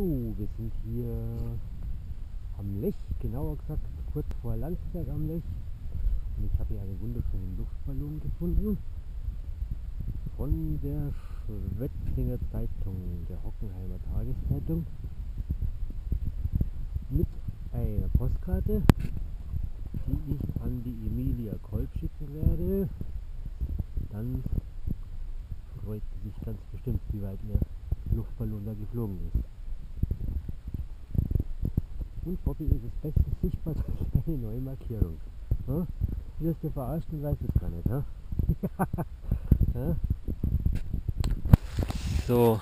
Hallo, wir sind hier am Lech, genauer gesagt kurz vor Landsberg am Lech. Und ich habe hier einen wunderschönen Luftballon gefunden von der Schwetzlinger Zeitung, der Hockenheimer Tageszeitung, mit einer Postkarte, die ich an die Emilia Kolb schicken werde. Dann freut sie sich ganz bestimmt, wie weit ihr Luftballon da geflogen ist. Und Bobby ist es bestens sichtbar durch eine neue Markierung. Ja? Wirst du verarscht und weißt es gar nicht. Ja? ja? So,